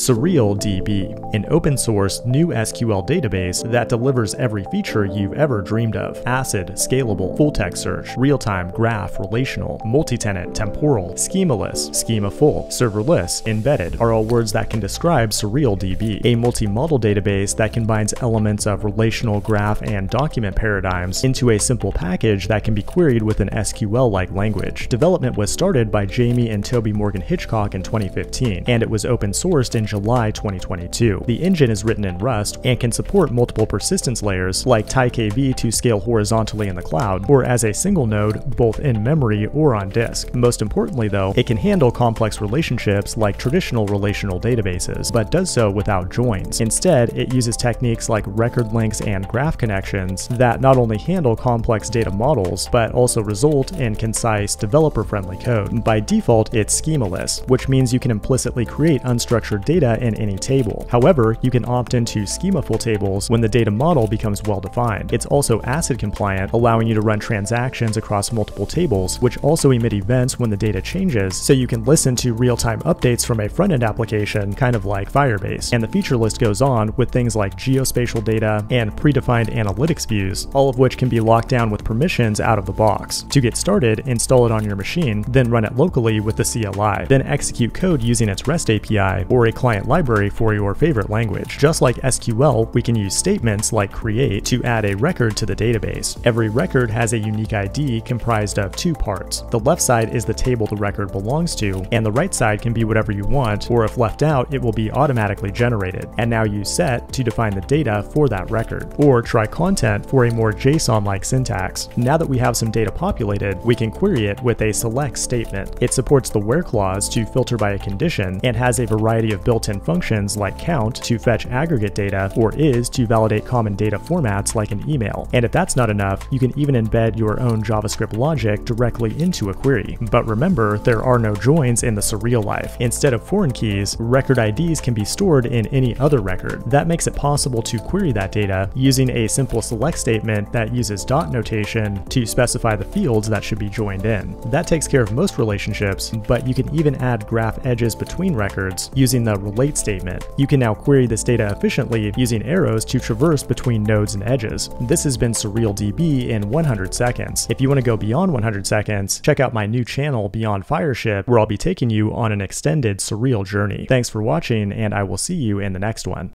SurrealDB, an open source NewSQL database that delivers every feature you've ever dreamed of. ACID, scalable, full text search, real-time, graph, relational, multi-tenant, temporal, schemaless, schema-full, serverless, embedded are all words that can describe SurrealDB, a multi-model database that combines elements of relational, graph, and document paradigms into a simple package that can be queried with an SQL-like language. Development was started by Jaime and Tobie Morgan Hitchcock in 2015, and it was open sourced in July 2022. The engine is written in Rust and can support multiple persistence layers like TiKV to scale horizontally in the cloud, or as a single node both in memory or on disk. Most importantly though, it can handle complex relationships like traditional relational databases, but does so without joins. Instead, it uses techniques like record links and graph connections that not only handle complex data models, but also result in concise, developer-friendly code. By default, it's schemaless, which means you can implicitly create unstructured data in any table. However, you can opt into schemaful tables when the data model becomes well-defined. It's also ACID compliant, allowing you to run transactions across multiple tables, which also emit events when the data changes, so you can listen to real-time updates from a front-end application, kind of like Firebase. And the feature list goes on with things like geospatial data and predefined analytics views, all of which can be locked down with permissions out of the box. To get started, install it on your machine, then run it locally with the CLI, then execute code using its REST API or a client library for your favorite language. Just like SQL, we can use statements like create to add a record to the database. Every record has a unique ID comprised of two parts. The left side is the table the record belongs to, and the right side can be whatever you want, or if left out, it will be automatically generated. And now use set to define the data for that record, or try content for a more JSON-like syntax. Now that we have some data populated, we can query it with a select statement. It supports the where clause to filter by a condition, and has a variety of built-in functions like count to fetch aggregate data, or is to validate common data formats like an email. And if that's not enough, you can even embed your own JavaScript logic directly into a query. But remember, there are no joins in the surreal life. Instead of foreign keys, record IDs can be stored in any other record. That makes it possible to query that data using a simple select statement that uses dot notation to specify the fields that should be joined in. That takes care of most relationships, but you can even add graph edges between records using the relate statement. You can now query this data efficiently using arrows to traverse between nodes and edges. This has been SurrealDB in 100 seconds. If you want to go beyond 100 seconds, check out my new channel Beyond Fireship where I'll be taking you on an extended surreal journey. Thanks for watching and I will see you in the next one.